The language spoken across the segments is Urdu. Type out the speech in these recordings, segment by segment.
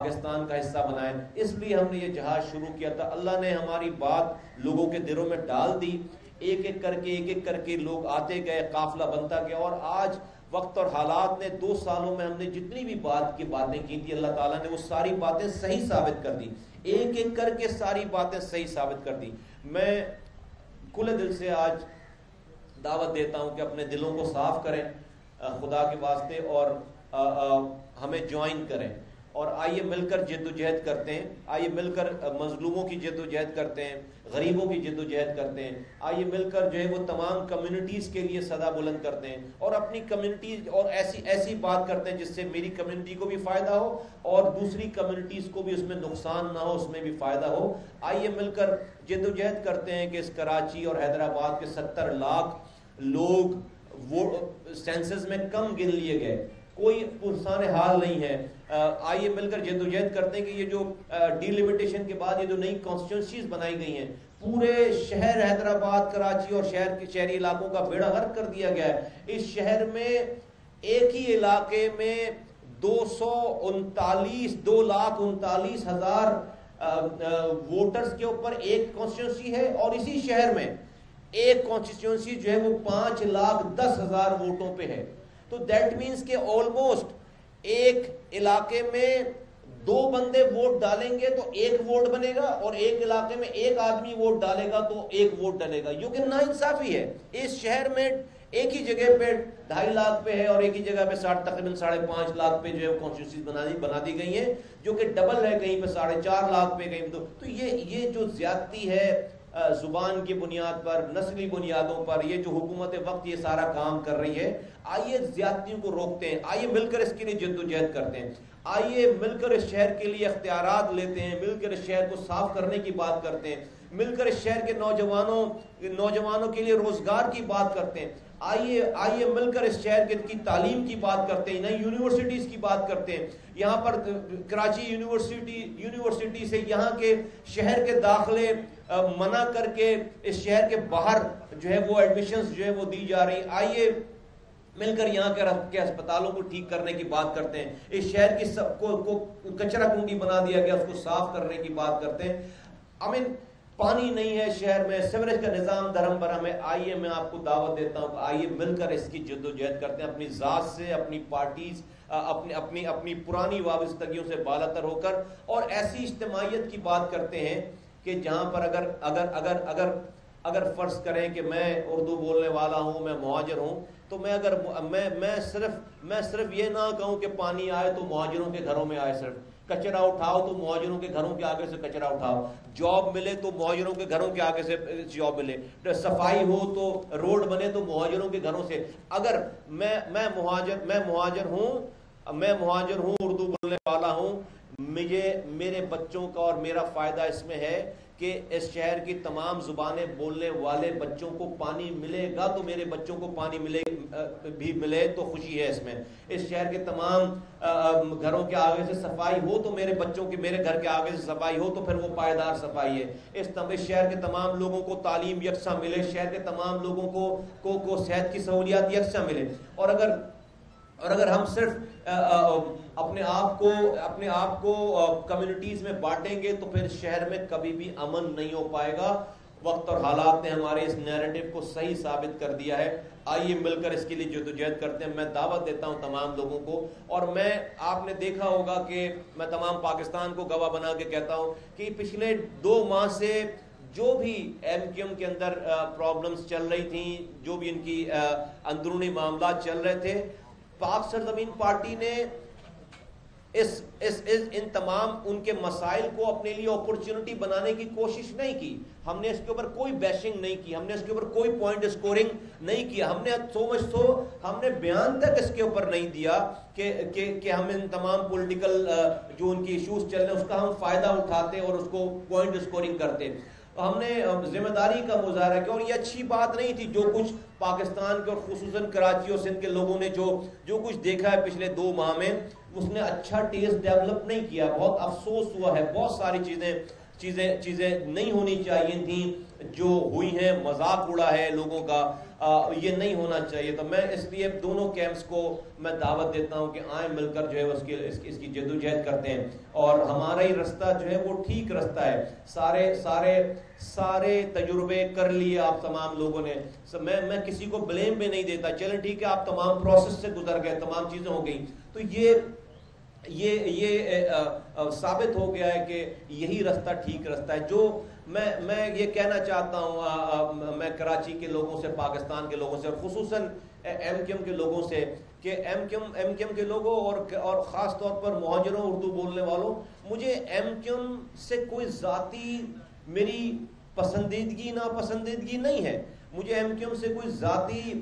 پاکستان کا حصہ بنائیں اس لیے ہم نے یہ جہاز شروع کیا تھا۔ اللہ نے ہماری بات لوگوں کے دلوں میں ڈال دی۔ ایک ایک کر کے، ایک ایک کر کے لوگ آتے گئے، قافلہ بنتا گیا۔ اور آج وقت اور حالات نے دو سالوں میں ہم نے جتنی بھی بات کی، باتیں کی تھی اللہ تعالیٰ نے وہ ساری باتیں صحیح ثابت کر دی۔ ایک ایک کر کے ساری باتیں صحیح ثابت کر دی۔ میں کھلے دل سے آج دعوت دیتا ہوں کہ اپنے دلوں کو صاف کریں، خدا کے واسطے، اور ہمیں جوائن کریں۔ اور آئیے مل کر جد و جہد کرتے ہیں، آئیے مل کر مظلوموں کی جد و جہد کرتے ہیں، غریبوں کی جد و جہد کرتے ہیں۔ آئیے مل کر جو ہے وہ تمام کمیونٹیز کے لیے صدا بلند کرتے ہیں اور اپنی کمیونٹی اور ایسی ایسی بات کرتے ہیں جس سے میری کمیونٹی کو بھی فائدہ ہو اور دوسری کمیونٹیز کو بھی اس میں نقصان نہ ہو، اس میں بھی فائدہ ہو۔ آئیے مل کر جد و جہد کرتے ہیں کہ اس کراچی اور حیدرآباد کے ستر لاکھ لوگ وہ سینسز میں کم گن لیے گئے۔ کوئی پرسان حال نہیں ہے۔ آئیے مل کر جد و جہد کرتے ہیں کہ یہ جو ڈی لمیٹیشن کے بعد یہ جو نئی کانسٹیٹنسیز بنائی گئی ہیں، پورے شہر حیدرآباد، کراچی اور شہر کے شہری علاقوں کا بیڑا غرق کر دیا گیا ہے۔ اس شہر میں ایک ہی علاقے میں دو سو انتالیس، دو لاکھ انتالیس ہزار ووٹرز کے اوپر ایک کانسٹیٹنسی ہے اور اسی شہر میں ایک کانسٹیٹنسی جو ہے وہ پانچ لاکھ دس ہزار ووٹوں پہ ہے۔ تو دیٹ مینس کہ آلموسٹ ایک علاقے میں دو بندے ووٹ ڈالیں گے تو ایک ووٹ بنے گا اور ایک علاقے میں ایک آدمی ووٹ ڈالے گا تو ایک ووٹ ڈالے گا۔ یہ کہ نا انصافی ہے۔ اس شہر میں ایک ہی جگہ پہ ڈھائی لاکھ پہ ہے اور ایک ہی جگہ پہ ساٹھ، تقریباً ساڑھے پانچ لاکھ پہ جو ہے کانسٹیٹیوشن بنا دی بنا دی گئی ہیں، جو کہ ڈبل ہے کہیں پہ ساڑھے چار لاکھ پہ، کہیں تو تو یہ یہ جو زیادتی ہے زبان کی بنیاد پر، نسلی بنیادوں پر، یہ جو حکومت وقت یہ سارا کام کر رہی ہے، آئیے زیادتیوں کو روکتے ہیں، آئیے مل کر اس کے لیے جد و جہد کرتے ہیں، آئیے مل کر اس شہر کے لیے اختیارات لیتے ہیں، مل کر اس شہر کو صاف کرنے کی بات کرتے ہیں، مل کر اس شہر کے نوجوانوں نوجوانوں کے لیے روزگار کی بات کرتے ہیں، آئیے آئیے مل کر اس شہر کے کی تعلیم کی بات کرتے ہیں، نئی یونیورسٹیز کی بات کرتے ہیں، یہاں پر کراچی یونیورسٹی یونیورسٹی سے یہاں کے شہر کے داخلے منع کر کے اس شہر کے باہر جو ہے وہ ایڈمیشنز جو ہے وہ دی جا رہی آئیے مل کر یہاں کے اسپتالوں کو ٹھیک کرنے کی بات کرتے ہیں۔ اس شہر کی سب کو کچرا کنڈی بنا دیا گیا، اس کو صاف کرنے کی بات کرتے ہیں۔ امین، پانی نہیں ہے شہر میں سیوریج کا نظام دھرم برہم ہے۔ آئیے میں آپ کو دعوت دیتا ہوں۔ آئیے مل کر اس کی جد و جہد کرتے ہیں۔ اپنی ذات سے، اپنی پارٹیز اپنی اپنی اپنی پرانی وابستگیوں سے بالا تر ہو کر۔ اور ایسی اجتماعیت کی بات کرتے ہیں۔ کہ جہاں پر اگر اگر اگر اگر اگر فرض کریں کہ میں اردو بولنے والا ہوں، میں مہاجر ہوں، تو میں اگر میں میں صرف میں صرف یہ نہ کہوں کہ پانی آئے تو مہاجروں کے گھروں میں آئے صرف۔ کچرا اٹھاؤ تو مہاجروں کے گھروں کے آگے سے کچرا اٹھاؤ۔ جاب ملے تو مہاجروں کے گھروں کے آگے سے جاب ملے۔ صفائی ہو تو روڈ بنے تو مہاجروں کے گھروں سے۔ اگر میں میں مہاجر میں مہاجر ہوں، میں مہاجر ہوں، اردو بولنے والا ہوں مجھے میرے بچوں کا اور میرا فائدہ اس میں ہے کہ اس شہر کی تمام زبانیں بولنے والے بچوں کو پانی ملے گا تو میرے بچوں کو پانی ملے بھی ملے تو خوشی ہے اس میں۔ اس شہر کے تمام گھروں کے آگے سے صفائی ہو تو میرے بچوں کے میرے گھر کے آگے سے صفائی ہو تو پھر وہ پائیدار صفائی ہے۔ اس اس شہر کے تمام لوگوں کو تعلیم یکساں ملے شہر کے تمام لوگوں کو کو, کو صحت کی سہولیات یکساں ملے۔ اور اگر اور اگر ہم صرف اپنے آپ کو، اپنے آپ کو کمیونٹیز میں بانٹیں گے تو پھر شہر میں کبھی بھی امن نہیں ہو پائے گا۔ وقت اور حالات نے ہمارے اس نیریٹو کو صحیح ثابت کر دیا ہے۔ آئیے مل کر اس کے لیے جدوجہد کرتے ہیں۔ میں دعوت دیتا ہوں تمام لوگوں کو۔ اور میں، آپ نے دیکھا ہوگا کہ میں تمام پاکستان کو گواہ بنا کے کہتا ہوں کہ پچھلے دو ماہ سے جو بھی ایم کیو ایم کے اندر پرابلمز چل رہی تھیں، جو بھی ان کی اندرونی معاملات چل رہے تھے پاک سرزمین پارٹی نے اس اس اس ان تمام ان کے مسائل کو اپنے لیے اپرچونٹی بنانے کی کوشش نہیں کی۔ ہم نے اس کے اوپر کوئی بیشنگ نہیں کی ہم نے اس کے اوپر کوئی پوائنٹ اسکورنگ نہیں کیا۔ ہم نے سو مچ سو ہم نے بیان تک اس کے اوپر نہیں دیا کہ کہ, کہ ہم ان تمام پولیٹیکل جو ان کی ایشوز چل رہے ہیں اس کا ہم فائدہ اٹھاتے اور اس کو پوائنٹ اسکورنگ کرتے۔ ہم نے ذمہ داری کا مظاہرہ کیا اور یہ اچھی بات نہیں تھی جو کچھ پاکستان کے اور خصوصاً کراچی اور سندھ کے لوگوں نے جو جو کچھ دیکھا ہے پچھلے دو ماہ میں، اس نے اچھا ٹیسٹ ڈیولپ نہیں کیا۔ بہت افسوس ہوا ہے۔ بہت ساری چیزیں چیزیں چیزیں نہیں ہونی چاہیے تھیں جو ہوئی ہیں۔ مذاق اڑا ہے لوگوں کا۔ یہ نہیں ہونا چاہیے۔ تو میں اس لیے دونوں کیمپس کو میں دعوت دیتا ہوں کہ آئیں مل کر جو ہے اس کی اس کی جد و جہد کرتے ہیں۔ اور ہمارا ہی رستہ جو ہے وہ ٹھیک رستہ ہے۔ سارے سارے سارے تجربے کر لیے آپ تمام لوگوں نے۔ میں میں کسی کو بلیم بھی نہیں دیتا۔ چلیں ٹھیک ہے، آپ تمام پروسیس سے گزر گئے، تمام چیزیں ہو گئی تو یہ یہ یہ ثابت ہو گیا ہے کہ یہی رستہ ٹھیک رستہ ہے۔ جو میں میں یہ کہنا چاہتا ہوں میں کراچی کے لوگوں سے، پاکستان کے لوگوں سے اور خصوصاً ایم کیم کے لوگوں سے کہ ایم کیم ایم کیم کے لوگوں اور اور خاص طور پر مہاجروں اردو بولنے والوں، مجھے ایم کیم سے کوئی ذاتی میری پسندیدگی، ناپسندیدگی نہیں ہے۔ مجھے ایم کیو ایم سے کوئی ذاتی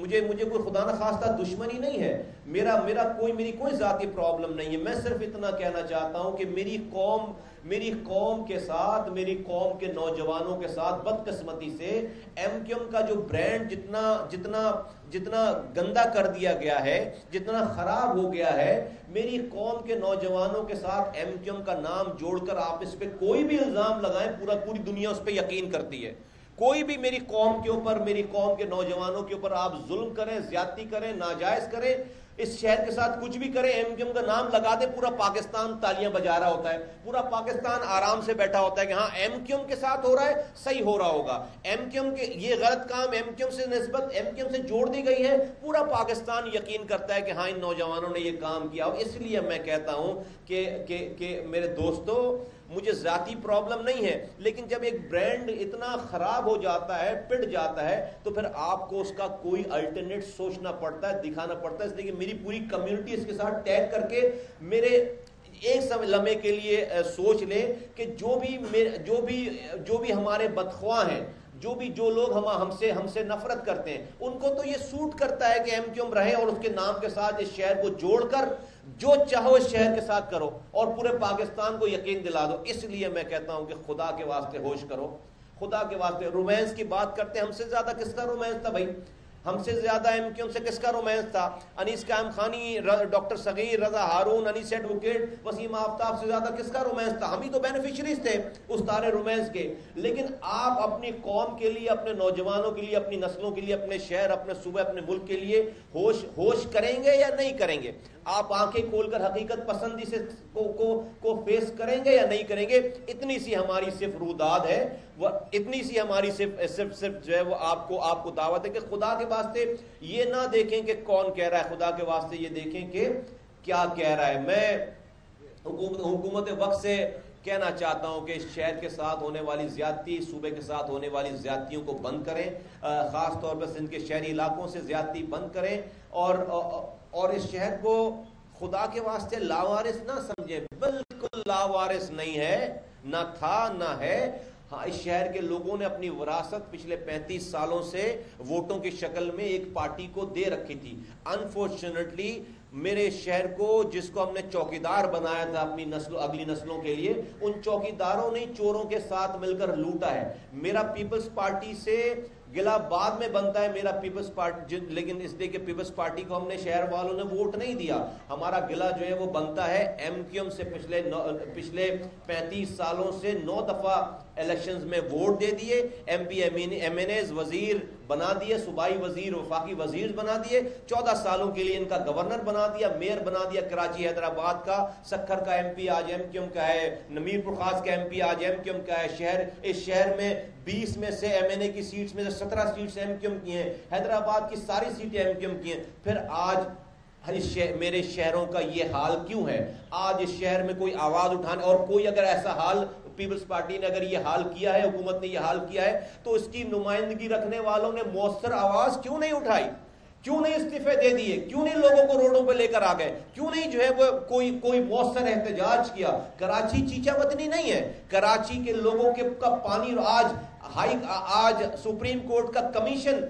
مجھے مجھے کوئی خدا نخواستہ دشمنی نہیں ہے۔ میرا میرا کوئی، میری کوئی ذاتی پرابلم نہیں ہے۔ میں صرف اتنا کہنا چاہتا ہوں کہ میری قوم میری قوم کے ساتھ، میری قوم کے نوجوانوں کے ساتھ بدقسمتی سے ایم کیو ایم کا جو برانڈ جتنا جتنا جتنا گندا کر دیا گیا ہے، جتنا خراب ہو گیا ہے، میری قوم کے نوجوانوں کے ساتھ ایم کیو ایم کا نام جوڑ کر آپ اس پہ کوئی بھی الزام لگائیں، پورا، پوری دنیا اس پہ یقین کرتی ہے۔ کوئی بھی میری قوم کے اوپر، میری قوم کے نوجوانوں کے اوپر آپ ظلم کریں، زیادتی کریں، ناجائز کریں اس شہر کے ساتھ کچھ بھی کریں ایم کیو ایم کا نام لگا دے پورا پاکستان تالیاں بجا رہا ہوتا ہے۔ پورا پاکستان آرام سے بیٹھا ہوتا ہے کہ ہاں ایم کیو ایم کے ساتھ ہو رہا ہے صحیح ہو رہا ہوگا۔ ایم کیو ایم کے یہ غلط کام ایم کیو ایم سے نسبت ایم کیو ایم سے جوڑ دی گئی ہے۔ پورا پاکستان یقین کرتا ہے کہ ہاں ان نوجوانوں نے یہ کام کیا۔ اس لیے میں کہتا ہوں کہ کہ, کہ میرے دوستوں مجھے ذاتی پرابلم نہیں ہے، لیکن جب ایک برانڈ اتنا خراب ہو جاتا ہے پٹ جاتا ہے، تو پھر آپ کو اس کا کوئی الٹرنیٹ سوچنا پڑتا ہے، دکھانا پڑتا ہے، اس لیے کہ میری پوری کمیونٹی اس کے ساتھ ٹیگ کر کے میرے ایک لمحے کے لیے سوچ لے کہ جو بھی جو بھی جو بھی ہمارے بدخواہ ہیں، جو بھی، جو لوگ ہم ہم سے ہم سے نفرت کرتے ہیں، ان کو تو یہ سوٹ کرتا ہے کہ ایم کیو رہے اور اس کے نام کے ساتھ اس شہر کو جوڑ کر جو چاہو اس شہر کے ساتھ کرو اور پورے پاکستان کو یقین دلا دو۔ اس لیے میں کہتا ہوں کہ خدا کے واسطے ہوش کرو، خدا کے واسطے رومینس کی بات کرتے ہیں۔ ہم سے زیادہ کس کا رومینس تھا بھائی؟ ہم سے زیادہ ایم کیوں سے کس کا رومینس تھا؟ انیس قائم خانی ڈاکٹر صغیر رضا ہارون انیس ایڈوکیٹ وسیم آفتاب سے زیادہ کس کا رومینس تھا؟ ہم ہی تو بینیفیشریز تھے اس تارے رومینس کے۔ لیکن آپ اپنی قوم کے لیے اپنے نوجوانوں کے لیے اپنی نسلوں کے لیے اپنے شہر اپنے صوبے اپنے ملک کے لیے ہوش ہوش کریں گے یا نہیں کریں گے؟ آپ آنکھیں کھول کر حقیقت پسندی سے کو, کو, کو فیس کریں گے یا نہیں کریں گے؟ اتنی سی ہماری صرف روداد ہے۔ وہ اتنی سی ہماری صرف صرف صرف جو ہے وہ آپ کو آپ کو دعوت ہے کہ خدا کے واسطے یہ نہ دیکھیں کہ کون کہہ رہا ہے، خدا کے واسطے یہ دیکھیں کہ کیا کہہ رہا ہے۔ میں حکومت وقت سے کہنا چاہتا ہوں کہ اس شہر کے ساتھ ہونے والی زیادتی، صوبے کے ساتھ ہونے والی زیادتیوں کو بند کریں۔ خاص طور پر سندھ کے شہری علاقوں سے زیادتی بند کریں اور اور اس شہر کو خدا کے واسطے لاوارس نہ سمجھے بالکل لاوارس نہیں ہے، نہ تھا، نہ ہے۔ ہاں اس شہر کے لوگوں نے اپنی وراثت پچھلے پینتیس سالوں سے ووٹوں کی شکل میں ایک پارٹی کو دے رکھی تھی۔ انفارچونیٹلی میرے شہر کو، جس کو ہم نے چوکیدار بنایا تھا اپنی نسل، اگلی نسلوں کے لیے، ان چوکیداروں نے چوروں کے ساتھ مل کر لوٹا ہے۔ میرا پیپلز پارٹی سے گلا بعد میں بنتا ہے میرا پیپلز پارٹی لیکن اس لیے کہ پیپلز پارٹی کو ہم نے شہر والوں نے ووٹ نہیں دیا۔ ہمارا گلا جو ہے وہ بنتا ہے ایم کیو ایم سے پچھلے پچھلے پینتیس سالوں سے نو دفعہ الیکشنز میں ووٹ دے دیے M P M N As وزیر بنا دیے، صوبائی وزیر، وفاقی وزیر بنا دیے۔ چودہ سالوں کے لیے ان کا گورنر بنا دیا میئر بنا دیا، کراچی، حیدرآباد کا، سکھر کا ایم پی آج ایم کیو ایم کا ہے، نمیر پرخاص کا ایم پی آج ایم کیو ایم کا ہے۔ شہر، اس شہر میں بیس میں سے ایم این اے کی سیٹس میں سے سترہ سیٹس ایم کیو ایم کی ہیں۔ حیدرآباد کی ساری سیٹیں ایم کیو ایم کی ہیں۔ پھر آج میرے شہروں کا یہ حال کیوں ہے؟ آج اس شہر میں کوئی آواز اٹھانے، اور کوئی اگر ایسا حال پیپلز پارٹی نے اگر یہ حال کیا ہے، حکومت نے یہ حال کیا ہے، تو اس کی نمائندگی رکھنے والوں نے مؤثر آواز کیوں نہیں اٹھائی؟ کیوں نہیں استعفے دے دیے؟ کیوں نہیں لوگوں کو روڈوں پہ لے کر آ گئے؟ کیوں نہیں جو ہے وہ کوئی کوئی مؤثر احتجاج کیا؟ کراچی چیچا وطنی نہیں ہے۔ کراچی کے لوگوں کے کا پانی آج ہائی، آج سپریم کورٹ کا کمیشن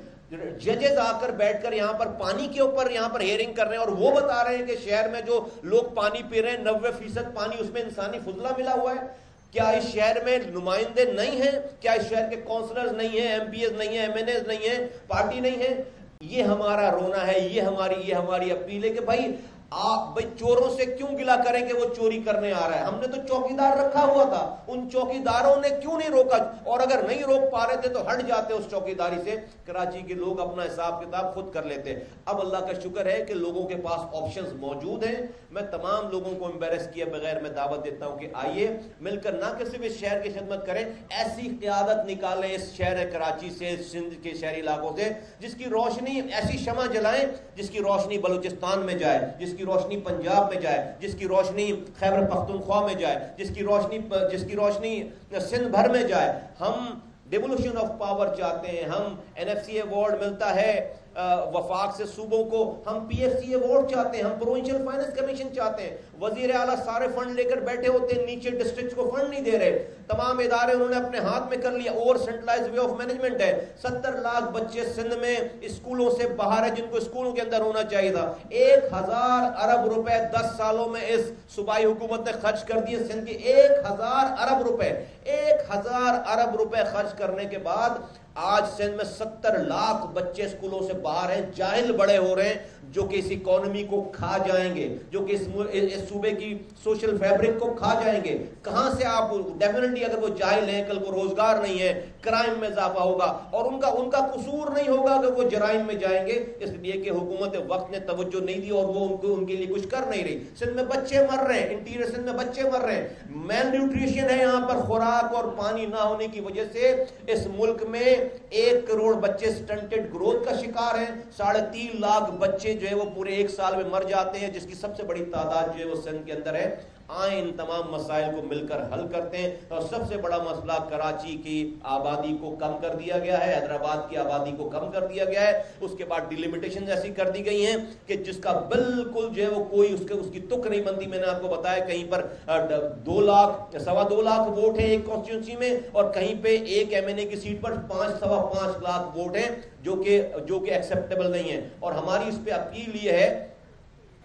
ججز آ کر بیٹھ کر یہاں پر پانی کے اوپر یہاں پر ہیئرنگ کر رہے ہیں اور وہ بتا رہے ہیں کہ شہر میں جو لوگ پانی پی رہے ہیں، نوے فیصد پانی اس میں انسانی فضلہ ملا ہوا ہے۔ کیا اس شہر میں نمائندے نہیں ہیں؟ کیا اس شہر کے کونسلرز نہیں ہیں؟ ایم پی ایز نہیں ہیں؟ ایم این ایز نہیں ہیں؟ پارٹی نہیں ہے یہ ہمارا رونا ہے، یہ ہماری یہ ہماری اپیل ہے کہ بھائی آپ بھائی چوروں سے کیوں گلا کریں کہ وہ چوری کرنے آ رہا ہے؟ ہم نے تو چوکی دار رکھا ہوا تھا۔ ان چوکی داروں نے کیوں نہیں روکا؟ اور اگر نہیں روک پا رہے تھے تو ہٹ جاتے اس چوکی داری سے۔ کراچی کے لوگ اپنا حساب کتاب خود کر لیتے۔ اب اللہ کا شکر ہے کہ لوگوں کے پاس آپشنز موجود ہیں۔ میں تمام لوگوں کو امبیرس کیا، بغیر میں دعوت دیتا ہوں کہ آئیے، مل کر نہ کہ صرف اس شہر کی خدمت کریں۔ ایسی قیادت نکالیں اس شہر کراچی سے، سندھ کے شہری علاقوں سے، جس کی روشنی ایسی شمع جلائیں جس کی روشنی بلوچستان میں جائے، جس کی روشنی پنجاب میں جائے، جس کی روشنی خیبر پختونخوا میں جائے، جس کی روشنی جس کی روشنی سندھ بھر میں جائے، ہم ڈیولوشن آف پاور چاہتے ہیں، ہم این ایف سی ایوارڈ ملتا ہے وفاق سے صوبوں کو ہم پی ایف سی ایوارڈ چاہتے ہیں، ہم پروونشل فائننس کمیشن چاہتے ہیں۔ وزیر اعلیٰ سارے فنڈ لے کر بیٹھے ہوتے ہیں، نیچے ڈسٹرکٹ کو فنڈ نہیں دے رہے۔ تمام ادارے انہوں نے اپنے ہاتھ میں کر لیا۔ اور سینٹرلائز وے آف مینجمنٹ ہے۔ ستر لاکھ بچے سندھ میں اسکولوں سے باہر ہے جن کو اسکولوں کے اندر ہونا چاہیے تھا۔ ایک ہزار ارب روپے دس سالوں میں اس صوبائی حکومت نے خرچ کر دیے سندھ کی ایک ہزار ارب روپے، ایک ہزار ارب روپے خرچ کرنے کے بعد آج سندھ میں ستر لاکھ بچے اسکولوں سے باہر ہیں، جاہل بڑے ہو رہے ہیں، جو کہ اس اکانومی کو کھا جائیں گے، جو کہ اس صوبے کی سوشل فیبرک کو کھا جائیں گے۔ کہاں سے آپ ڈیفینیٹلی اگر وہ جاہل ہیں، کل کو روزگار نہیں ہے کرائم میں اضافہ ہوگا اور ان کا ان کا قصور نہیں ہوگا اگر وہ جرائم میں جائیں گے۔ اس لیے کہ حکومت وقت نے توجہ نہیں دی اور وہ ان کو، ان کے لیے کچھ کر نہیں رہی۔ سندھ میں بچے مر رہے ہیں، انٹیریئر سندھ میں بچے مر رہے ہیں۔ مین نیوٹریشن ہے یہاں پر، خوراک اور پانی نہ ہونے کی وجہ سے اس ملک میں ایک کروڑ بچے سٹنٹڈ گروتھ کا شکار ہیں۔ ساڑھے تین لاکھ بچے جو ہے وہ پورے ایک سال میں مر جاتے ہیں، جس کی سب سے بڑی تعداد جو ہے وہ سندھ کے اندر ہے۔ آئیں ان تمام مسائل کو مل کر حل کرتے ہیں اور سب سے بڑا مسئلہ کراچی کی آبادی کو کم کر دیا گیا ہے، حیدرآباد کی آبادی کو کم کر دیا گیا ہے۔ اس کے بعد ڈیلیمیٹیشن ایسی کر دی گئی ہیں کہ جس کا بالکل جو ہے وہ کوئی اس کے، اس کی تک نہیں بنتی میں نے آپ کو بتایا کہیں پر دو لاکھ، سوا دو لاکھ ووٹ ہیں ایک کانسٹیٹیونسی میں اور کہیں پہ ایک ایم این اے کی سیٹ پر پانچ، سوا پانچ لاکھ ووٹ ہیں جو کہ جو کہ ایکسیپٹیبل نہیں ہے اور ہماری اس پہ اپیل یہ ہے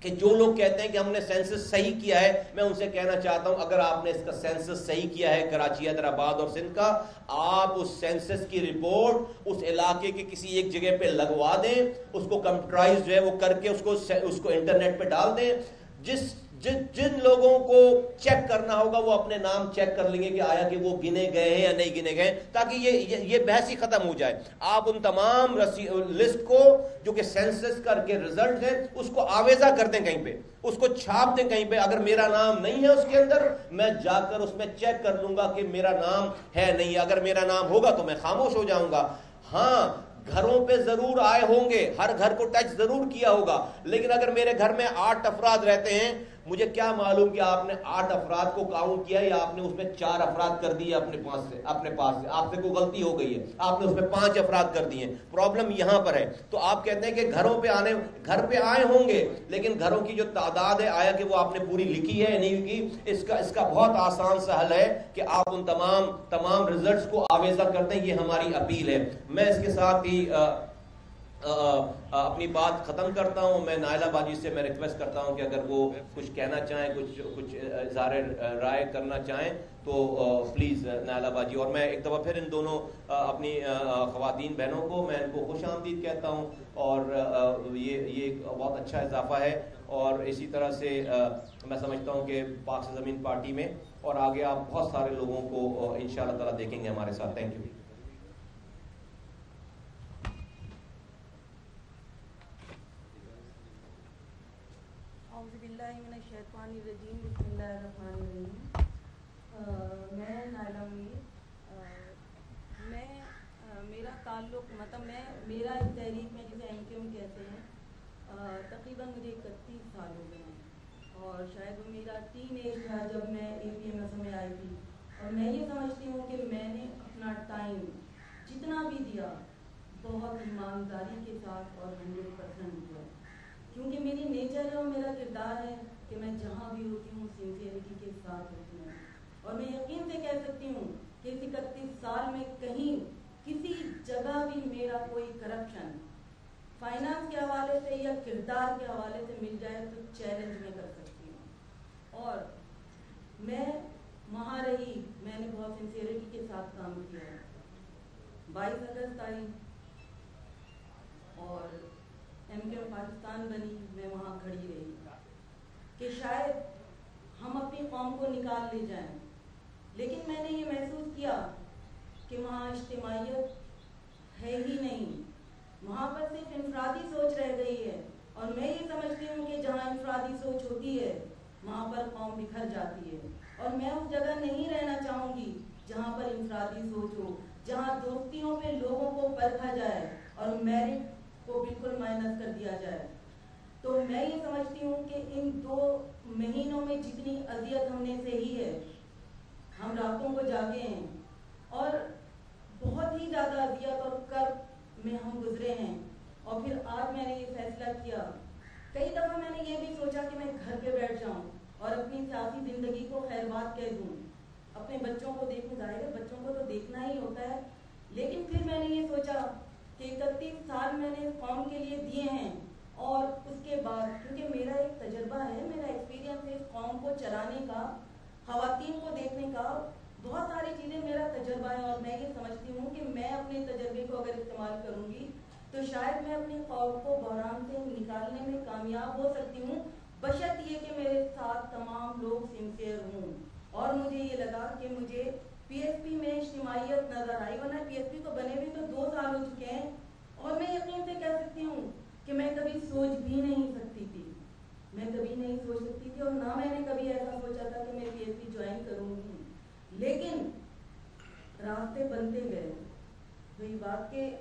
کہ جو لوگ کہتے ہیں کہ ہم نے سینسس صحیح کیا ہے، میں ان سے کہنا چاہتا ہوں، اگر آپ نے اس کا سینسس صحیح کیا ہے، کراچی، حیدرآباد اور سندھ کا، آپ اس سینسس کی رپورٹ اس علاقے کے کسی ایک جگہ پہ لگوا دیں، اس کو کمپیوٹرائز جو ہے وہ کر کے اس کو اس کو انٹرنیٹ پہ ڈال دیں۔ جس جن جن لوگوں کو چیک کرنا ہوگا وہ اپنے نام چیک کر لیں گے کہ آیا کہ وہ گنے گئے ہیں یا نہیں گنے گئے تاکہ یہ یہ بحث ہی ختم ہو جائے۔ آپ ان تمام لسٹ کو جو کہ سینسس کر کے ریزلٹ ہے، اس کو آویزہ کر دیں کہیں پہ۔ اس کو چھاپ دیں کہیں پہ۔ اگر میرا نام نہیں ہے اس کے اندر، میں جا کر اس میں چیک کر لوں گا کہ میرا نام ہے نہیں۔ اگر میرا نام ہوگا تو میں خاموش ہو جاؤں گا۔ ہاں گھروں پہ ضرور آئے ہوں گے۔ ہر گھر کو ٹچ ضرور کیا ہوگا۔ لیکن اگر میرے گھر میں آٹھ افراد رہتے ہیں مجھے کیا معلوم کہ آپ نے آٹھ افراد کو کاؤنٹ کیا یا آپ نے اس میں چار افراد کر دیے اپنے پاس سے، اپنے پاس سے؟ آپ سے کوئی غلطی ہو گئی ہے؟ آپ نے اس میں پانچ افراد کر دیے پرابلم یہاں پر ہے۔ تو آپ کہتے ہیں کہ گھروں پہ آنے، گھر پہ آئے ہوں گے، لیکن گھروں کی جو تعداد ہے، آیا کہ وہ آپ نے پوری لکھی ہے نہیں لکھی، اس کا اس کا بہت آسان سا حل ہے کہ آپ ان تمام تمام ریزلٹس کو آویزہ کرتے ہیں یہ ہماری اپیل ہے۔ میں اس کے ساتھ ہی اپنی بات ختم کرتا ہوں، میں نائلہ باجی سے میں ریکویسٹ کرتا ہوں کہ اگر وہ کچھ کہنا چاہیں، کچھ کچھ اظہار رائے کرنا چاہیں، تو پلیز نائلہ باجی۔ اور میں ایک دفعہ پھر ان دونوں اپنی خواتین بہنوں کو، میں ان کو خوش آمدید کہتا ہوں۔ اور یہ یہ ایک بہت اچھا اضافہ ہے۔ اور اسی طرح سے میں سمجھتا ہوں کہ پاک زمین پارٹی میں، اور آگے آپ بہت سارے لوگوں کو ان شاء اللہ تعالیٰ دیکھیں گے ہمارے ساتھ۔ تھینک یو شیطفان الرجی اللہ میں نعلٰ میں میرا تعلق مطلب میں، میرا اس تحریک میں جسے ایم کیوں کہتے ہیں تقریباً مجھے اکتیس سال ہو گئے ہیں۔ اور شاید وہ میرا تین ایج تھا جب میں اے پی ایم ایس میں آئی تھی۔ اور میں یہ سمجھتی ہوں کہ میں نے اپنا ٹائم جتنا بھی دیا، بہت ایمانداری کے ساتھ اور ہنڈریڈ پرسینٹ دیا۔ کیونکہ میری نیچر ہے اور میرا کردار ہے کہ میں جہاں بھی ہوتی ہوں سنسیئرٹی کے ساتھ ہوتی ہوں۔ اور میں یقین سے کہہ سکتی ہوں کہ اس اکتیس سال میں کہیں کسی جگہ بھی میرا کوئی کرپشن فائنانس کے حوالے سے یا کردار کے حوالے سے مل جائے تو چیلنج میں کر سکتی ہوں۔ اور میں وہاں رہی، میں نے بہت سنسیئرٹی کے ساتھ کام کیا۔ ہے بائیس اگست آئی۔ کے پاکستان بنی، میں وہاں کھڑی رہی۔ کہ شاید ہم اپنی قوم کو نکال لے جائیں۔ لیکن میں نے یہ محسوس کیا کہ وہاں اجتماعیت ہے ہی نہیں۔ وہاں پر صرف انفرادی سوچ رہ گئی ہے۔ اور میں یہ سمجھتی ہوں کہ جہاں انفرادی سوچ ہوتی ہے، وہاں پر قوم بکھر جاتی ہے۔ اور میں اس جگہ نہیں رہنا چاہوں گی جہاں پر انفرادی سوچ ہو، جہاں دوستیوں پہ لوگوں کو پرکھا جائے اور میرٹ کو بالکل مائنس کر دیا جائے۔ تو میں یہ سمجھتی ہوں کہ ان دو مہینوں میں جتنی اذیت ہم نے سہی ہے، ہم راتوں کو جاگے ہیں اور بہت ہی زیادہ اذیت اور کرب میں ہم گزرے ہیں۔ اور پھر آج میں نے یہ فیصلہ کیا۔ کئی دفعہ میں نے یہ بھی سوچا کہ میں گھر پہ بیٹھ جاؤں اور اپنی سیاسی زندگی کو خیر بات کہہ دوں۔ اپنے بچوں کو دیکھوں، ظاہر ہے بچوں کو تو دیکھنا ہی ہوتا ہے، لیکن پھر میں نے یہ سوچا اکتیس سال میں نے قوم کے لیے دیے ہیں اور اس کے بعد کیونکہ میرا ایک تجربہ ہے، میرا ایکسپیرینس ہے قوم کو چلانے کا، خواتین کو دیکھنے کا، بہت ساری چیزیں میرا تجربہ ہے اور میں یہ سمجھتی ہوں کہ میں اپنے تجربے کو اگر استعمال کروں گی تو شاید میں اپنی قوم کو بحران سے نکالنے میں کامیاب ہو سکتی ہوں۔ بشرط یہ کہ میرے ساتھ تمام لوگ سنسیئر ہوں اور مجھے یہ لگا کہ مجھے پی ایس پی میں اجتماعیت نظر آئی، ورنہ پی ایس پی کو بنے ہوئے تو دو سال ہو چکے ہیں۔ اور میں یقین سے کہہ سکتی ہوں کہ میں کبھی سوچ بھی نہیں سکتی تھی۔ میں کبھی نہیں سوچ سکتی تھی اور نہ میں نے کبھی ایسا سوچا تھا کہ میں پی ایس سی جوائن کروں گی۔ لیکن راستے بنتے گئے۔ وہی بات کہ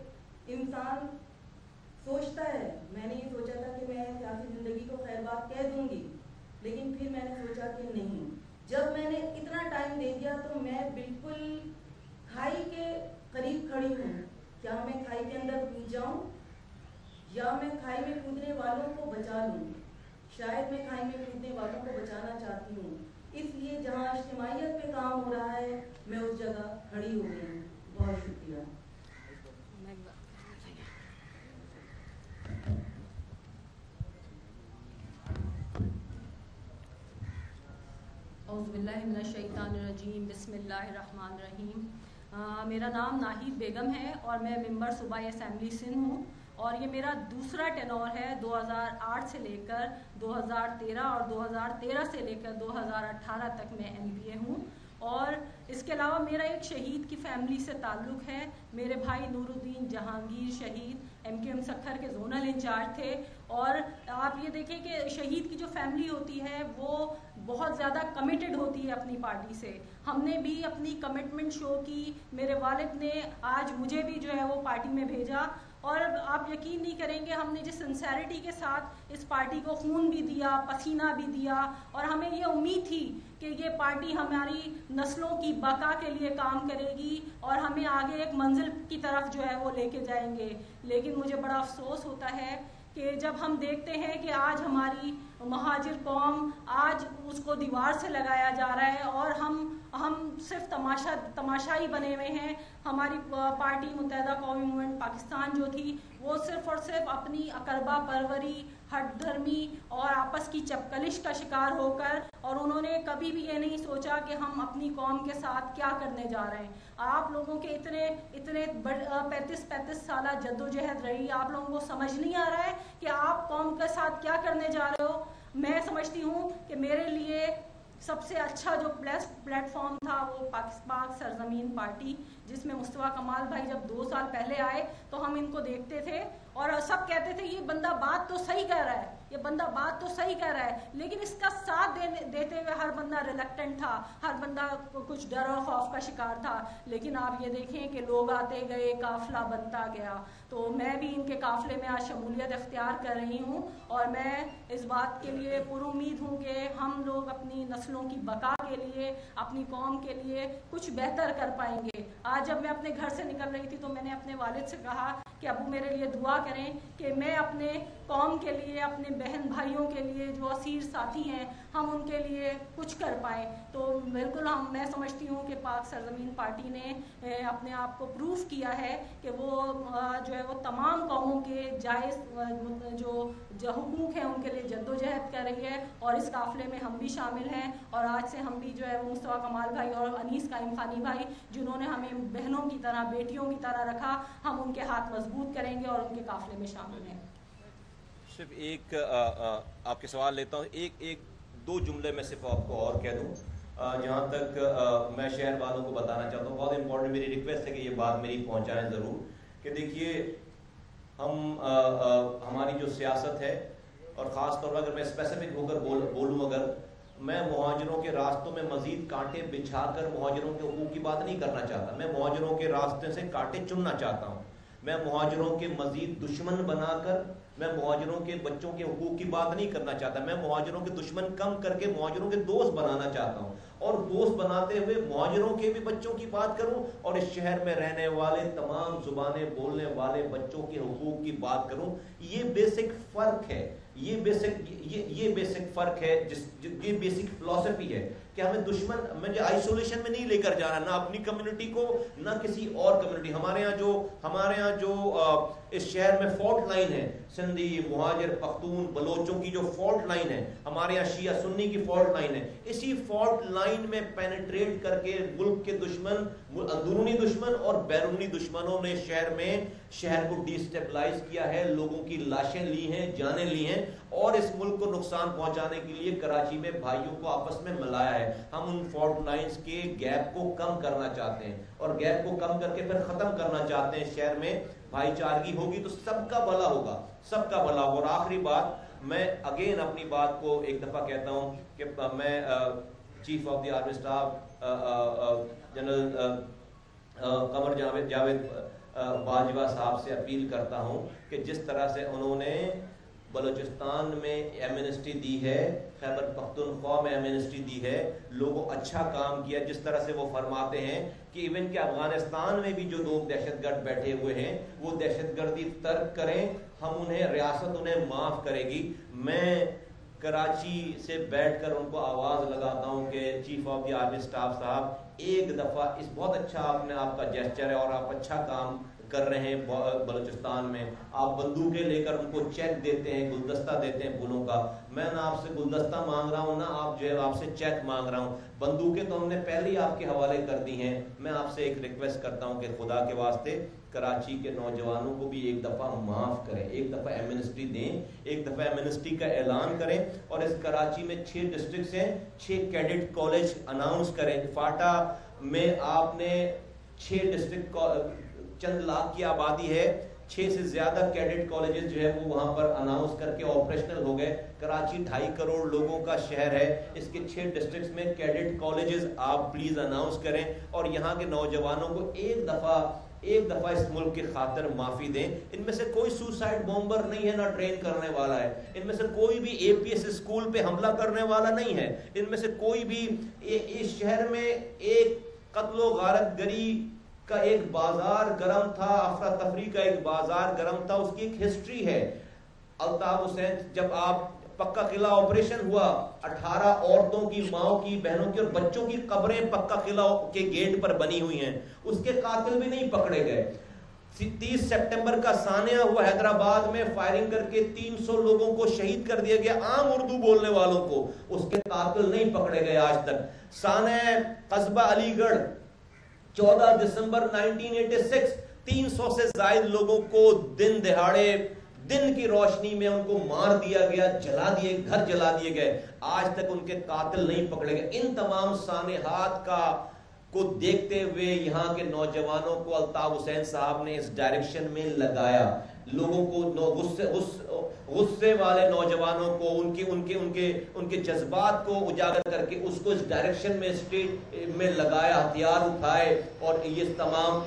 انسان سوچتا ہے۔ میں نے یہ سوچا تھا کہ میں سیاسی زندگی کو خیر بات کہہ دوں گی، لیکن پھر میں نے سوچا کہ نہیں۔ جب میں نے اتنا ٹائم دے دیا تو میں بالکل کھائی کے قریب کھڑی ہوں۔ کیا میں کھائی کے اندر کود جاؤں؟ یا میں کھائی میں کودنے والوں کو بچا لوں؟ شاید میں کھائی میں کودنے والوں کو بچانا چاہتی ہوں۔ اس لیے جہاں اجتماعیت پہ کام ہو رہا ہے، میں اس جگہ کھڑی ہو گئی ہوں۔ بہت شکریہ۔ اعوذ باللہ من الشیطان الرجیم، بسم اللہ الرحمن الرحیم۔ میرا نام ناہید بیگم ہے اور میں ممبر صوبائی اسمبلی سندھ ہوں۔ اور یہ میرا دوسرا ٹینور ہے دو ہزار آٹھ سے لے کر دو ہزار تیرہ اور دو ہزار تیرہ سے لے کر دو ہزار اٹھارہ تک میں ایم پی اے ہوں۔ اور اس کے علاوہ میرا ایک شہید کی فیملی سے تعلق ہے۔ میرے بھائی نور الدین جہانگیر شہید، ایم کے ایم سکھر کے زونل انچارج تھے۔ اور آپ یہ دیکھیں کہ شہید کی جو فیملی ہوتی ہے وہ بہت زیادہ کمیٹڈ ہوتی ہے اپنی پارٹی سے۔ ہم نے بھی اپنی کمٹمنٹ شو کی۔ میرے والد نے آج مجھے بھی جو ہے وہ پارٹی میں بھیجا۔ اور آپ یقین نہیں کریں گے ہم نے جس سنسیرٹی کے ساتھ اس پارٹی کو خون بھی دیا، پسینہ بھی دیا، اور ہمیں یہ امید تھی کہ یہ پارٹی ہماری نسلوں کی بقا کے لیے کام کرے گی اور ہمیں آگے ایک منزل کی طرف جو ہے وہ لے کے جائیں گے۔ لیکن مجھے بڑا افسوس ہوتا ہے کہ جب ہم دیکھتے ہیں کہ آج ہماری مہاجر قوم آج اس کو دیوار سے لگایا جا رہا ہے اور ہم ہم صرف تماشا تماشائی بنے ہوئے ہیں۔ ہماری پارٹی متحدہ قومی مومنٹ پاکستان جو تھی، وہ صرف اور صرف اپنی اقربہ پروری ہٹ دھرمی اور آپس کی چپکلش کا شکار ہو کر اور انہوں نے کبھی بھی یہ نہیں سوچا کہ ہم اپنی قوم کے ساتھ کیا کرنے جا رہے ہیں۔ آپ لوگوں کے اتنے اتنے پینتیس پینتیس سالہ جد و جہد رہی، آپ لوگوں کو سمجھ نہیں آ رہا ہے کہ آپ قوم کے ساتھ کیا کرنے جا رہے ہو۔ میں سمجھتی ہوں کہ میرے لیے سب سے اچھا جو پلیٹ فارم تھا وہ پاک سرزمین پارٹی، جس میں مصطفیٰ کمال بھائی جب دو سال پہلے آئے تو ہم ان کو دیکھتے تھے اور سب کہتے تھے، یہ بندہ بات تو صحیح کہہ رہا ہے، یہ بندہ بات تو صحیح کہہ رہا ہے، لیکن اس کا ساتھ دیتے ہوئے ہر بندہ ریلیکٹنٹ تھا، ہر بندہ کچھ ڈر اور خوف کا شکار تھا۔ لیکن آپ یہ دیکھیں کہ لوگ آتے گئے، قافلہ بنتا گیا۔ تو میں بھی ان کے قافلے میں آج شمولیت اختیار کر رہی ہوں اور میں اس بات کے لیے پر امید ہوں کہ ہم لوگ اپنی نسلوں کی بقا کے لیے، اپنی قوم کے لیے کچھ بہتر کر پائیں گے۔ آج جب میں اپنے گھر سے نکل رہی تھی تو میں نے اپنے والد سے کہا کہ ابو میرے لیے دعا کریں کہ میں اپنے قوم کے لیے، اپنے بہن بھائیوں کے لیے جو اسیر ساتھی ہیں، ہم ان کے لیے کچھ کر پائیں۔ تو بالکل ہم، میں سمجھتی ہوں کہ پاک سرزمین پارٹی نے اپنے آپ کو پروف کیا ہے کہ وہ جو ہے، وہ تمام قوموں کے جائز جو حقوق ہیں، ان کے لیے جد و جہد کر رہی ہے اور اس قافلے میں ہم بھی شامل ہیں۔ اور آج سے ہم بھی جو ہے، وہ مصطفیٰ کمال بھائی اور انیس قائم خانی بھائی، جنہوں نے ہمیں بہنوں کی طرح، بیٹیوں کی طرح رکھا، ہم ان کے ہاتھ مضبوط کریں گے اور ان کے قافلے میں شامل ہیں۔ صرف ایک آپ کے سوال لیتا ہوں۔ ایک ایک، دو جملے میں صرف آپ کو اور کہہ دوں۔ جہاں تک میں شہر والوں کو بتانا چاہتا ہوں، بہت امپورٹنٹ میری ریکویسٹ ہے کہ یہ بات میری پہنچائیں ضرور۔ کہ دیکھیے، ہم ہماری جو سیاست ہے، اور خاص طور پر اگر میں اسپیسیفک ہو کر بولوں، اگر میں مہاجروں کے راستوں میں مزید کانٹے بچھا کر مہاجروں کے حقوق کی بات نہیں کرنا چاہتا، میں مہاجروں کے راستے سے کانٹے چننا چاہتا ہوں۔ میں مہاجروں کے مزید دشمن بنا کر، میں مہاجروں کے بچوں کے حقوق کی بات نہیں کرنا چاہتا، میں مہاجروں کے دشمن کم کر کے مہاجروں کے دوست بنانا چاہتا ہوں۔ اور دوست بناتے ہوئے مہاجروں کے بھی بچوں کی بات کروں اور اس شہر میں رہنے والے تمام زبانیں بولنے والے بچوں کے حقوق کی بات کروں، یہ بیسک فرق ہے۔ یہ بیسک یہ یہ بیسک فرق ہے جس، یہ بیسک فلسفی ہے۔ کہ ہمیں دشمن مجھے آئسولیشن میں نہیں لے کر جانا، نہ اپنی کمیونٹی کو، نہ کسی اور کمیونٹی ہمارے ہاں جو، ہمارے ہاں جو اس شہر میں فالٹ لائن ہے، سندھی، مہاجر پختون بلوچوں کی جو فالٹ لائن ہے، ہمارے یہاں شیعہ سنی کی فالٹ لائن ہے۔ اسی فالٹ لائن میں پینیٹریٹ کر کے ملک کے دشمن اندرونی دشمن اور بیرونی دشمنوں نے شہر میں، شہر کو ڈی سٹیبلائز کیا ہے۔ لوگوں کی لاشیں لی ہیں، جانیں لی ہیں۔ اور اس ملک کو نقصان پہنچانے کے لیے کراچی میں بھائیوں کو آپس میں ملایا ہے۔ ہم ان فالٹ لائنز کے گیپ کو کم کرنا چاہتے ہیں اور گیپ کو کم کر کے پھر ختم کرنا چاہتے ہیں۔ شہر میں بھائی چارگی ہوگی تو سب کا بھلا ہوگا، سب کا بھلا ہوگا۔ اور آخری بات، میں اگین اپنی بات کو ایک دفعہ کہتا ہوں کہ میں chief of the army staff general Qamar Javed Javed Bajwa sahib سے اپیل کرتا ہوں کہ جس طرح سے انہوں نے بلوچستان میں ایمنسٹی دی ہے، خیبر پختونخوا میں ایمنسٹی دی ہے، لوگوں اچھا کام کیا، جس طرح سے وہ فرماتے ہیں کہ ایون کہ افغانستان میں بھی جو لوگ دہشت گرد بیٹھے ہوئے ہیں، وہ دہشت گردی ترک کریں، ہم انہیں، ریاست انہیں معاف کرے گی۔ میں کراچی سے بیٹھ کر ان کو آواز لگاتا ہوں کہ chief of the army staff sahib, ایک دفعہ اس بہت اچھا آپ نے آپ کا جیسچر ہے اور آپ اچھا کام کر رہے ہیں بلوچستان میں۔ آپ بندوقیں لے کر ان کو چیک دیتے ہیں، گلدستہ دیتے ہیں پھولوں کا۔ میں نہ آپ سے گلدستہ مانگ رہا ہوں، نہ آپ جو ہے آپ سے چیک مانگ رہا ہوں۔ بندوقیں تو ہم نے پہلے ہی آپ کے حوالے کر دی ہیں۔ میں آپ سے ایک ریکویسٹ کرتا ہوں کہ خدا کے واسطے کراچی کے نوجوانوں کو بھی ایک دفعہ معاف کریں، ایک دفعہ ایمنسٹری دیں، ایک دفعہ ایمنسٹری کا اعلان کریں۔ اور اس کراچی میں چھ ڈسٹرکٹس ہیں، چھ کیڈٹ کالج اناؤنس کریں۔ فاٹا میں آپ نے چھ ڈسٹرکٹ چند لاکھ کی آبادی ہے، چھ سے زیادہ کیڈٹ کالجز جو ہے وہ وہاں پر اناؤنس کر کے آپریشنل ہو گئے۔ کراچی ڈھائی کروڑ لوگوں کا شہر ہے۔ اس کے چھ ڈسٹرکٹس میں کیڈٹ کالجز آپ پلیز اناؤنس کریں اور یہاں کے نوجوانوں کو ایک دفعہ ایک دفعہ اس ملک کی خاطر معافی دیں۔ ان میں سے کوئی سوسائڈ بومبر نہیں ہے، نہ ٹرین کرنے والا ہے۔ ان میں سے کوئی بھی اے پی ایس اسکول پہ حملہ کرنے والا نہیں ہے۔ ان میں سے کوئی بھی اس شہر میں ایک قتل و غارت گری کا ایک بازار گرم تھا افراتفری کا ایک بازار گرم تھا، اس کی ایک ہسٹری ہے۔ الطاف حسین، جب آپ پکا قلعہ آپریشن ہوا، اٹھارہ عورتوں کی، ماؤں کی، بہنوں کی اور بچوں کی قبریں پکا قلعہ کے گیٹ پر بنی ہوئی ہیں۔ اس کے قاتل بھی نہیں پکڑے گئے۔ تیس سپٹمبر کا سانیہ ہوا، حیدرآباد میں فائرنگ کر کے تین سو لوگوں کو شہید کر دیا گیا، عام اردو بولنے والوں کو۔ اس کے قاتل نہیں پکڑے گئے آج تک۔ سانیہ قصبہ علی گڑھ۔ چودہ دسمبر نائنٹین ایٹی سکس تین سو سے زائد لوگوں کو دن دہاڑے، دن کی روشنی میں ان کو مار دیا گیا، جلا دیے، گھر جلا دیے گئے۔ آج تک ان کے قاتل نہیں پکڑے گئے۔ ان تمام سانحات کا کو دیکھتے ہوئے یہاں کے نوجوانوں کو الطاف حسین صاحب نے اس ڈائریکشن میں لگایا۔ لوگوں کو غصے غصے والے نوجوانوں کو، ان کے ان کے ان کے ان کے جذبات کو اجاگر کر کے اس کو اس ڈائریکشن میں اسٹیٹ میں لگایا ہتھیار اٹھائے اور یہ تمام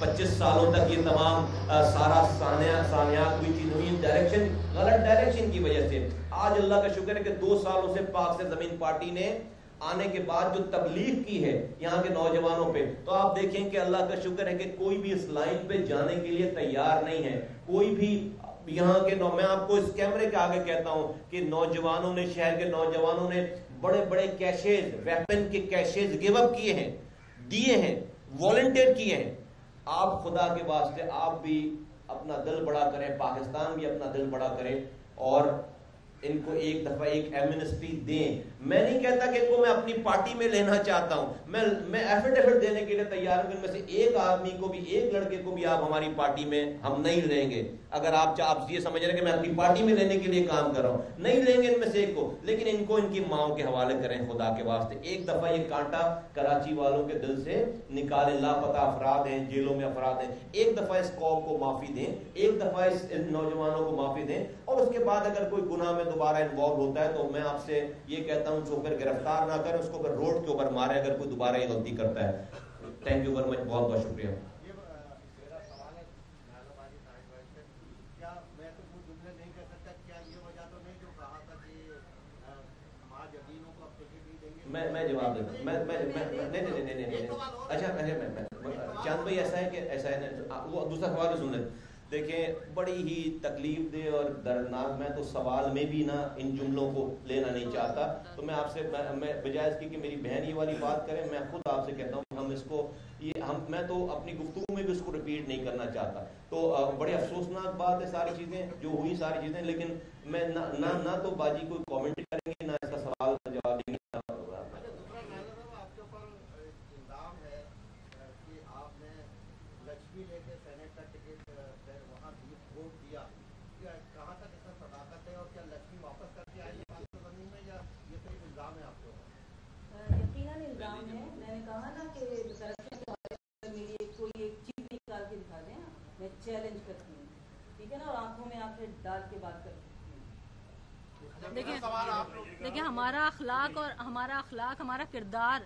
پچیس سالوں تک یہ تمام سارا سانیہ سانیات ہوئی چیز ہوئی۔ ڈائریکشن غلط ڈائریکشن کی وجہ سے۔ آج اللہ کا شکر ہے کہ دو سالوں سے پاک سے زمین پارٹی نے آنے کے بعد جو تبلیغ کی ہے یہاں کے نوجوانوں پہ، تو آپ دیکھیں کہ اللہ کا شکر ہے کہ کوئی بھی اس لائن پہ جانے کے لیے تیار نہیں ہے۔ کوئی بھی یہاں کے نو، میں آپ کو اس کیمرے کے آگے کہتا ہوں کہ نوجوانوں نے، شہر کے نوجوانوں نے بڑے بڑے کیشز ویپن کے کیشز گیو اپ کیے ہیں، دیے ہیں والنٹیئر کیے ہیں۔ آپ خدا کے واسطے آپ بھی اپنا دل بڑا کریں، پاکستان بھی اپنا دل بڑا کرے اور ان کو ایک دفعہ ایک ایمنسٹری دیں۔ میں نہیں کہتا کہ ان کو میں اپنی پارٹی میں لینا چاہتا ہوں۔ میں میں ایفٹ دینے کے لیے تیار ہوں کہ ان میں سے ایک آدمی کو بھی، ایک لڑکے کو بھی آپ ہماری پارٹی میں ہم نہیں لیں گے۔ اگر آپ آپ یہ سمجھ رہے ہیں کہ میں اپنی پارٹی میں لینے کے لیے کام کر رہا ہوں۔ نہیں لیں گے ان میں سے ایک کو۔ لیکن ان کو ان کی ماؤں کے حوالے کریں خدا کے واسطے۔ ایک دفعہ یہ کانٹا کراچی والوں کے دل سے نکالے لاپتہ افراد ہیں، جیلوں میں افراد ہیں۔ ایک دفعہ اس قوم کو معافی دیں۔ ایک دفعہ اس نوجوانوں کو معافی دیں۔ اور اس کے بعد اگر کوئی گناہ میں دوبارہ انوالو ہوتا ہے تو میں آپ سے یہ کہتا ہوں کو پھر گرفتار نہ کریں اس کو پھر روڈ کے اوپر مارے اگر کوئی دوبارہ یہ غلطی کرتا ہے۔ تھینک یو ویری مچ بہت بہت شکریہ۔ میں میں جواب دیتا ہوں۔ میں میں نہیں نہیں نہیں نہیں اچھا میں چاند بھائی ایسا ہے کہ ایسا ہے وہ دوسرا سوال بھی سن لیں دیکھیں، بڑی ہی تکلیف دہ اور دردناک، میں تو سوال میں بھی نہ ان جملوں کو لینا نہیں چاہتا۔ تو میں آپ سے، میں بجائے اس کی کہ میری بہن یہ والی بات کرے، میں خود آپ سے کہتا ہوں، ہم اس کو یہ، ہم، میں تو اپنی گفتگو میں بھی اس کو ریپیٹ نہیں کرنا چاہتا۔ تو بڑے افسوسناک بات ہے ساری چیزیں، جو ہوئی ساری چیزیں، لیکن میں نہ نہ تو باجی کوئی کامنٹ کریں گے، نہ اس کا سوال جواب دیں گے چیلنج کرتی ہوں ٹھیک ہے نا اور آنکھوں میں آنکھیں ڈال کے بات کرتی دیکھیں ہمارا اخلاق اور ہمارا اخلاق ہمارا کردار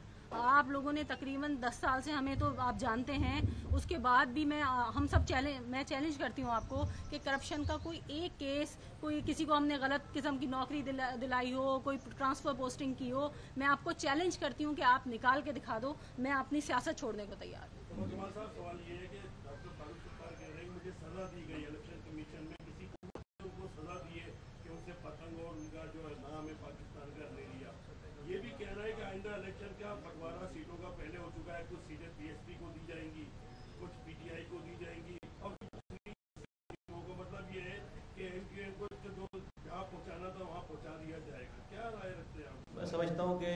آپ لوگوں نے تقریباً دس سال سے ہمیں تو آپ جانتے ہیں۔ اس کے بعد بھی میں ہم سب چیلنج میں چیلنج کرتی ہوں آپ کو کہ کرپشن کا کوئی ایک کیس کوئی کسی کو ہم نے غلط قسم کی نوکری دلائی ہو کوئی ٹرانسفر پوسٹنگ کی ہو میں آپ کو چیلنج کرتی ہوں کہ آپ نکال کے دکھا دو۔ میں اپنی سیاست چھوڑنے کو تیار ہوں سزا دی گئی الیکشن کمیشن میں کسی کو سزا دی ہے کہ ان سے پتنگ اور ان کا جو ہے، نام ہے پاکستان کا لے لیا۔ یہ بھی کہنا ہے کہ آئندہ الیکشن کا بٹوارا سیٹوں کا پہلے ہو چکا ہے۔ کچھ سیٹیں پی ایس پی کو دی جائیں گی، کچھ پی ٹی آئی کو دی جائیں گی۔ اور کو مطلب یہ ہے کہ ایم کیو ایم کو جو جہاں پہنچانا تھا، وہاں پہنچا دیا جائے گا۔ کیا رائے رکھتے ہیں آپ؟ میں سمجھتا ہوں کہ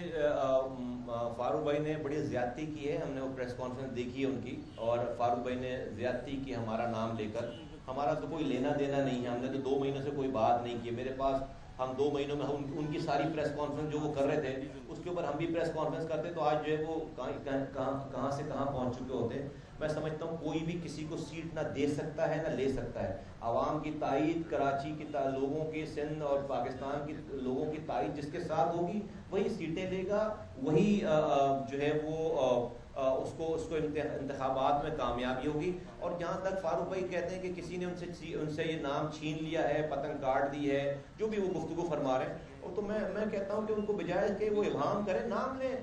فاروق بھائی نے بڑی زیادتی کی ہے۔ ہم نے وہ پریس کانفرنس دیکھی ہے ان کی۔ اور فاروق بھائی نے زیادتی کی ہمارا نام لے کر۔ ہمارا تو کوئی لینا دینا نہیں ہے۔ ہم نے تو دو مہینوں سے کوئی بات نہیں کی میرے پاس ہم دو مہینوں میں ہم ان کی ساری پریس کانفرنس جو وہ کر رہے تھے، اس کے اوپر ہم بھی پریس کانفرنس کرتے، تو آج جو ہے وہ کہاں کہاں سے کہاں پہنچ چکے ہوتے؟ میں سمجھتا ہوں کوئی بھی کسی کو سیٹ نہ دے سکتا ہے، نہ لے سکتا ہے۔ عوام کی تائید، کراچی کی لوگوں کی سندھ اور پاکستان کی لوگوں کی تائید جس کے ساتھ ہوگی، وہی سیٹیں لے گا، وہی جو ہے وہ اس کو اس کو انتخابات میں کامیابی ہوگی۔ اور جہاں تک فاروق بھائی کہتے ہیں کہ کسی نے ان سے ان سے یہ نام چھین لیا ہے، پتنگ کاٹ دی ہے، جو بھی وہ گفتگو فرما رہے ہیں۔ اور تو میں میں کہتا ہوں کہ ان کو بجائے کہ وہ ابہام کریں، نام لیں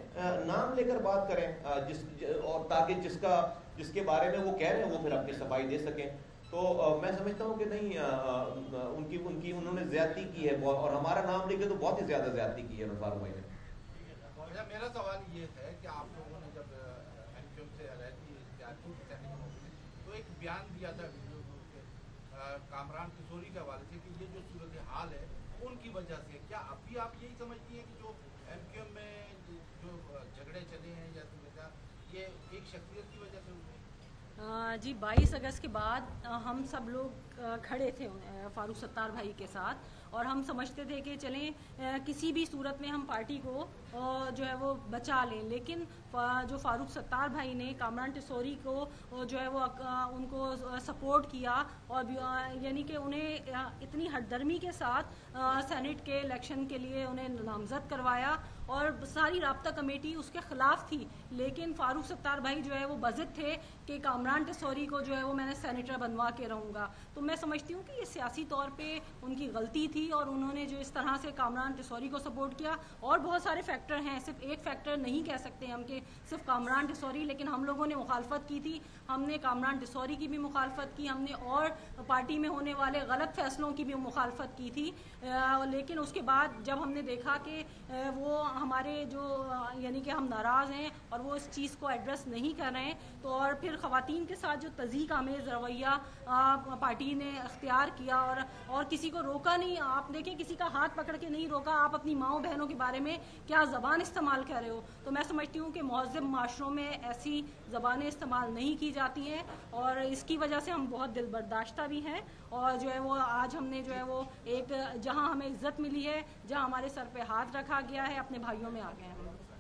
نام لے کر بات کریں جس، اور تاکہ جس کا، جس کے بارے میں وہ کہہ رہے ہیں، وہ پھر اپنی صفائی دے سکیں۔ تو میں سمجھتا ہوں کہ نہیں ان کی ان کی، انہوں نے زیادتی کی ہے اور ہمارا نام لے کے تو بہت ہی زیادہ زیادتی کی ہے فاروق بھائی نے۔ میرا سوال یہ ہے کہ آپ لوگوں نے جب ایم کیو سے تو ایک بیان دیا تھا کامران کشوری کے حوالے سے کہ یہ جو صورتحال ہے، ان کی وجہ سے کیا اب بھی آپ یہی سمجھتی ہیں کہ جو ایم کیو ایم میں جو جھگڑے چلے ہیں یا یہ ایک شخصیت کی وجہ سے ہوئے جی بائیس اگست کے بعد ہم سب لوگ کھڑے تھے فاروق ستار بھائی کے ساتھ۔ اور ہم سمجھتے تھے کہ چلیں کسی بھی صورت میں ہم پارٹی کو جو ہے وہ بچا لیں۔ لیکن جو فاروق ستار بھائی نے، کامران ٹسوری کو جو ہے وہ ان کو سپورٹ کیا اور یعنی کہ انہیں اتنی ہٹ درمی کے ساتھ سینٹ کے الیکشن کے لیے انہیں نامزد کروایا اور ساری رابطہ کمیٹی اس کے خلاف تھی۔ لیکن فاروق ستار بھائی جو ہے وہ بزد تھے کہ کامران ٹسوری کو جو ہے وہ میں نے سینیٹر بنوا کے رہوں گا۔ تو میں سمجھتی ہوں کہ یہ سیاسی طور پہ ان کی غلطی تھی اور انہوں نے جو اس طرح سے کامران ٹسوری کو سپورٹ کیا۔ اور بہت سارے فیکٹر ہیں، صرف ایک فیکٹر نہیں کہہ سکتے ہم کہ صرف کامران ٹسوری، لیکن ہم لوگوں نے مخالفت کی تھی۔ ہم نے کامران ٹسوری کی بھی مخالفت کی، ہم نے اور پارٹی میں ہونے والے غلط فیصلوں کی بھی مخالفت کی تھی۔ لیکن اس کے بعد جب ہم نے دیکھا کہ وہ ہمارے جو یعنی کہ ہم ناراض ہیں اور وہ اس چیز کو ایڈریس نہیں کر رہے ہیں، تو اور پھر خواتین کے ساتھ جو تزیق آمیز رویہ پارٹی نے اختیار کیا اور اور کسی کو روکا نہیں۔ آپ دیکھیں، کسی کا ہاتھ پکڑ کے نہیں روکا۔ آپ اپنی ماؤں بہنوں کے بارے میں کیا زبان استعمال کر رہے ہو؟ تو میں سمجھتی ہوں کہ مہذب معاشروں میں ایسی زبانیں استعمال نہیں کی جاتی ہیں اور اس کی وجہ سے ہم بہت دل برداشتہ بھی ہیں۔ اور جو ہے وہ آج ہم نے جو ہے وہ ایک جہاں ہمیں عزت ملی ہے، جہاں ہمارے سر پہ ہاتھ رکھا گیا ہے، اپنے بھائیوں میں آ گئے ہیں۔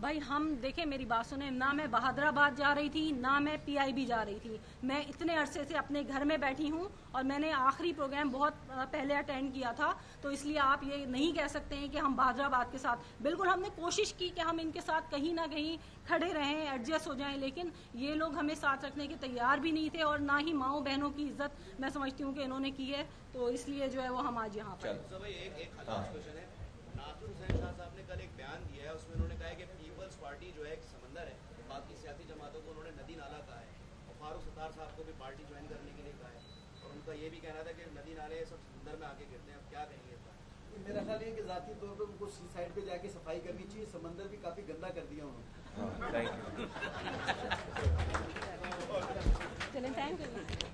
بھائی ہم دیکھیں میری بات سنیں نہ میں بہادر آباد جا رہی تھی نہ میں پی آئی بی جا رہی تھی۔ میں اتنے عرصے سے اپنے گھر میں بیٹھی ہوں اور میں نے آخری پروگرام بہت پہلے اٹینڈ کیا تھا تو اس لیے آپ یہ نہیں کہہ سکتے ہیں کہ ہم بہادر آباد کے ساتھ۔ بالکل ہم نے کوشش کی کہ ہم ان کے ساتھ کہیں نہ کہیں کھڑے رہیں ایڈجسٹ ہو جائیں لیکن یہ لوگ ہمیں ساتھ رکھنے کے تیار بھی نہیں تھے اور نہ ہی ماؤں بہنوں کی عزت میں سمجھتی ہوں کہ انہوں نے کی ہے۔ تو اس لیے جو ہے وہ ہم آج یہاں پر پارٹی جو ہے ایک سمندر ہے باقی سیاسی جماعتوں کو انہوں نے ندی نالا کہا ہے اور فاروق ستار صاحب کو بھی پارٹی جوائن کرنے کے لیے کہا ہے۔ اور ان کا یہ بھی کہنا تھا کہ ندی نالے سب سمندر میں آ کے گرتے ہیں اب کیا کہیں گے میرا خیال ہے کہ ذاتی طور پر ان کو سی سائڈ پہ جا کے صفائی کرنی چاہیے سمندر بھی کافی گندا کر دیا انہوں نے۔ ہاں،